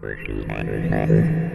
Where do you want to